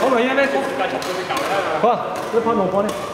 我咪要咩？公司继续做，呢咧。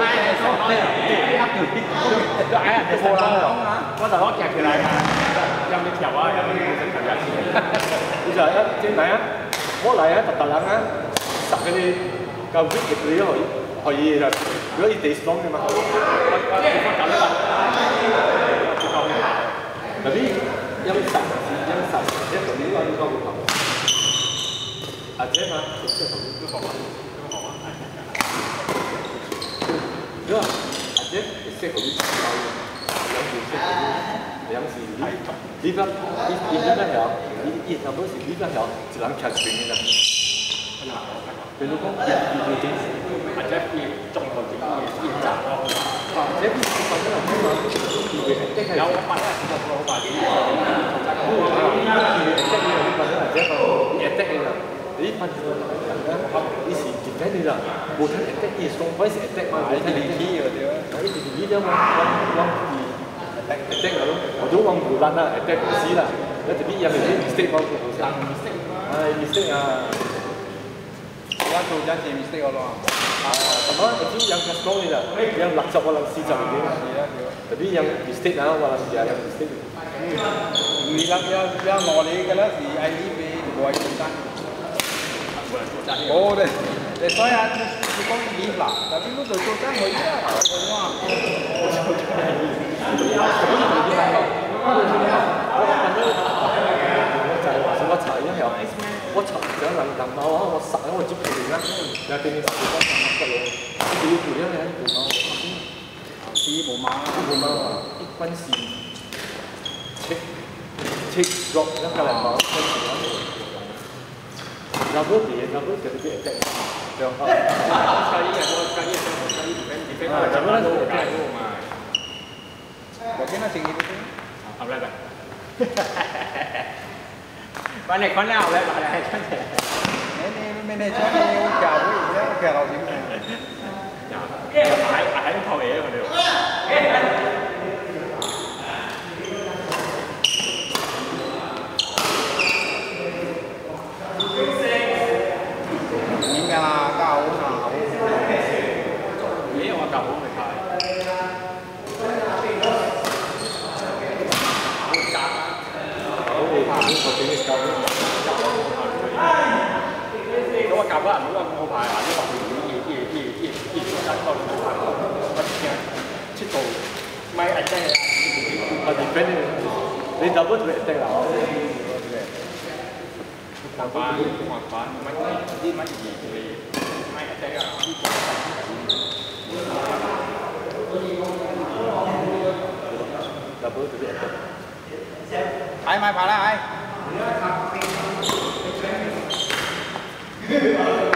ai này số nói là áp thử đó ai là cô đó có tờ hót chặt thì lại mà trong cái chậu á trong cái tính cảm giác bây giờ á trên này á có lại á tập tập lắng á tập cái đi cầm quyết kịch lý hồi hồi gì rồi rửa y tế xuống nhưng mà không có cảm giác bởi vì dân sản dân sản sẽ còn những con con của họ à thế mà cũng sẽ còn những cái phòng đúng không à thế sẽ có lý do有时sẽ有时呢呢个呢呢个系呢呢差不多是呢个系只能看全嘅啦。比如讲，你你点？或者要中途自己练习咯。或者边个瞓得落去嘛？佢会系有我问咧，我我话几你瞓咗以前点解你啦？冇睇 attack，依送嗰时 attack 嘛， Jadi isi kita ni lah. Bukan attack is strong voice attack mah. Bukan tinggi ya dia. Tapi tinggi dia mah. Wang wang di attack attack lah. Waktu wang bulan lah attack isi lah. Jadi dia yang ini mistake wang tu. Tang mistake. Ah mistake ah. Yang tu yang si mistake kalau ah sama macam yang strong ni lah. Yang laksa walau gì jam ni. Tapi yang mistake lah walau gì yang mistake. Ni lah yang yang nolak kalau si ID pay boy tentang 边外做真。我哋你所以啊，你讲练啦，但系呢度做真佢啫，我话。我就系话想我查一样，我查想能能猫啊，我实我接佢哋啦，又对你十几分钟乜嘅咯，我哋要陪因为喺部猫，试冇猫啦，部猫啊，一关事，切切落一个嚟猫，关事啦， Zavodni je, zavodni je dobije tek. Ja, Skali je, Skali je, Skali je, depend, depend. Ah, zavodni je, depend. Bagaimana macam itu? Apa lagi? Mana kau nak apa lagi? Ini mana cakap ni kau kau kau kau ni. Nah, eh, ayah ayah kau eh kau ni. Eh. những cái các ông nó không? Dễ hoạt động không phải Nó cầm á, nó không phải là nó bằng gì gì gì gì gì gì gì không thôi, không phải là nó chết tù. Mai anh đây là mình phải đi đi đâu biết về tay là korban, korban masih masih boleh main saya. ระเบิดตัวไอ้ไม่ผ่านแล้วไอ้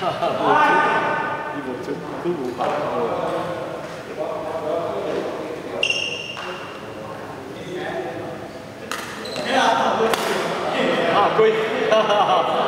哈哈，你无出，都无拍好啊。啊，对，哈哈哈。